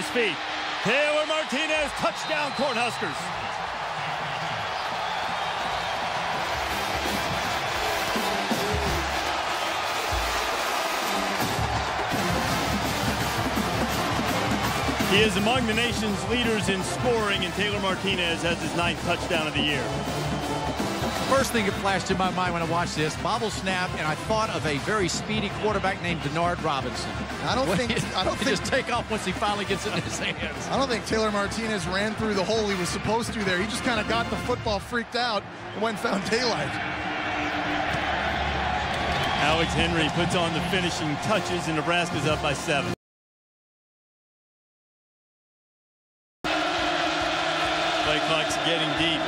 his feet. Taylor Martinez, touchdown Cornhuskers. He is among the nation's leaders in scoring, and Taylor Martinez has his ninth touchdown of the year. First thing that flashed in my mind when I watched this, bobble snap, and I thought of a very speedy quarterback named Denard Robinson. I don't think I don't think just take off once he finally gets it in his hands. I don't think Taylor Martinez ran through the hole he was supposed to there. He just kind of got the football freaked out and went and found daylight. Alex Henery puts on the finishing touches, and Nebraska's up by seven. Play clock's getting deep.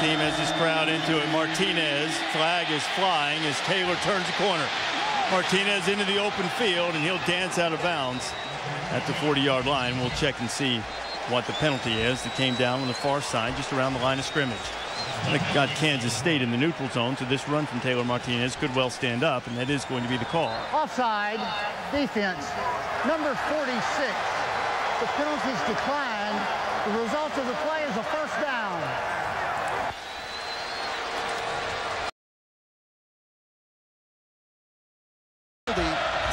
Team has his crowd into it. Martinez, flag is flying as Taylor turns the corner. Martinez into the open field, and he'll dance out of bounds at the 40-yard line. We'll check and see what the penalty is that came down on the far side, just around the line of scrimmage. That got Kansas State in the neutral zone, so this run from Taylor Martinez could well stand up, and that is going to be the call. Offside, defense, number 46. The penalty's declined. The result of the play is a first down.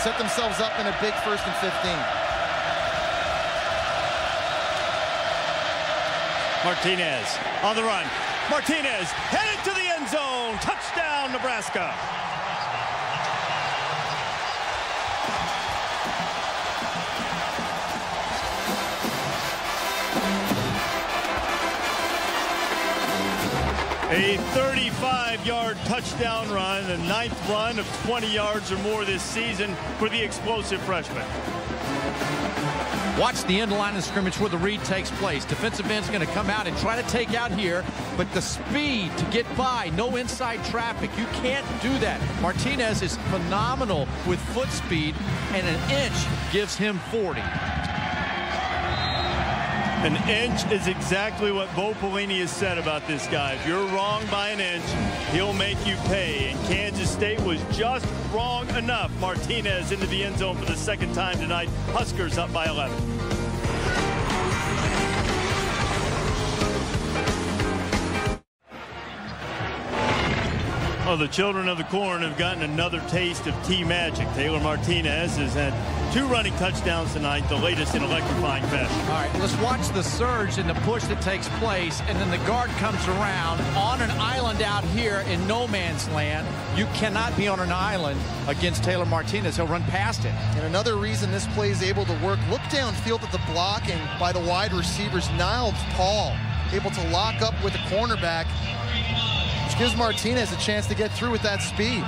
Set themselves up in a big first and 15. Martinez on the run. Martinez headed to the end zone. Touchdown, Nebraska. A 35-yard touchdown run, the ninth run of 20 yards or more this season for the explosive freshman. Watch the end line of scrimmage where the read takes place. Defensive end's going to come out and try to take out here, but the speed to get by, no inside traffic. You can't do that. Martinez is phenomenal with foot speed, and an inch gives him 40. An inch is exactly what Bo Pelini has said about this guy. If you're wrong by an inch, he'll make you pay. And Kansas State was just wrong enough. Martinez into the end zone for the second time tonight. Huskers up by 11. Well, the children of the corn have gotten another taste of T-Magic. Taylor Martinez has had two running touchdowns tonight, the latest in electrifying fashion. All right, let's watch the surge and the push that takes place, and then the guard comes around on an island out here in no man's land. You cannot be on an island against Taylor Martinez. He'll run past it. And another reason this play is able to work, look downfield at the blocking by the wide receivers. Niles Paul able to lock up with the cornerback, which gives Martinez a chance to get through with that speed.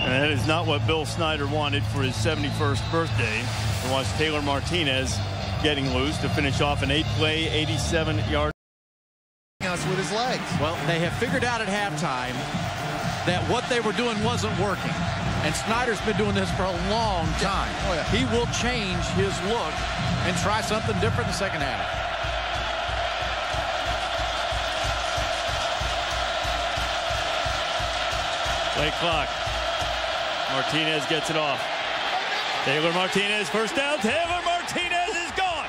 And that is not what Bill Snyder wanted for his 71st birthday. To watch Taylor Martinez getting loose to finish off an eight-play, 87-yard. Us with his legs. Well, they have figured out at halftime that what they were doing wasn't working. And Snyder's been doing this for a long time. Oh, yeah. He will change his look and try something different in the second half. Play clock. Martinez gets it off. Taylor Martinez, first down. Taylor Martinez is gone.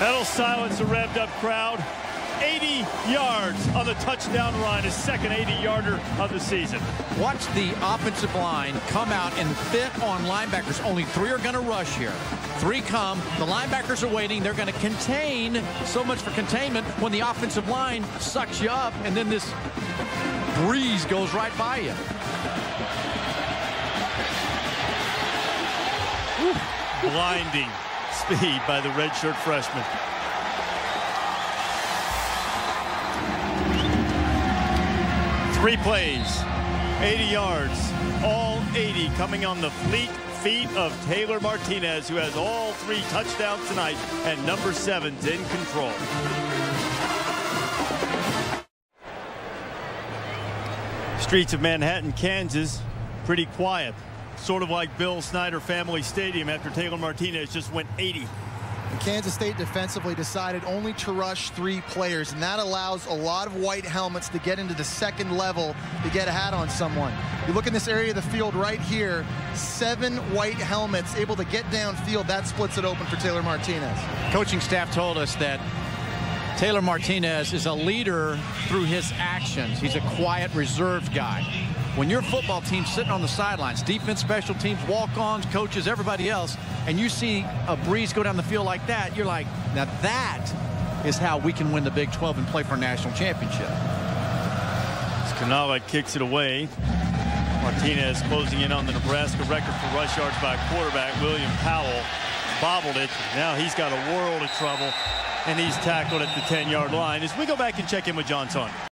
That'll silence the revved up crowd. 80 yards on the touchdown run, his second 80-yarder of the season. Watch the offensive line come out and fit on linebackers. Only three are going to rush here. Three come. The linebackers are waiting. They're going to contain. So much for containment when the offensive line sucks you up, and then this breeze goes right by you. Blinding speed by the redshirt freshman. Three plays, 80 yards, all 80 coming on the fleet feet of Taylor Martinez, who has all three touchdowns tonight, and number seven's in control. Streets of Manhattan, Kansas, pretty quiet. Sort of like Bill Snyder Family Stadium after Taylor Martinez just went 80. Kansas State defensively decided only to rush three players, and that allows a lot of white helmets to get into the second level to get a hat on someone. You look in this area of the field right here, seven white helmets able to get downfield. That splits it open for Taylor Martinez. Coaching staff told us that Taylor Martinez is a leader through his actions. He's a quiet, reserved guy. When your football team's sitting on the sidelines, defense, special teams, walk-ons, coaches, everybody else, and you see a breeze go down the field like that, you're like, now that is how we can win the Big 12 and play for a national championship. Kunalic kicks it away. Martinez closing in on the Nebraska record for rush yards by quarterback. William Powell bobbled it. Now he's got a world of trouble, and he's tackled at the 10-yard line as we go back and check in with John Saunders.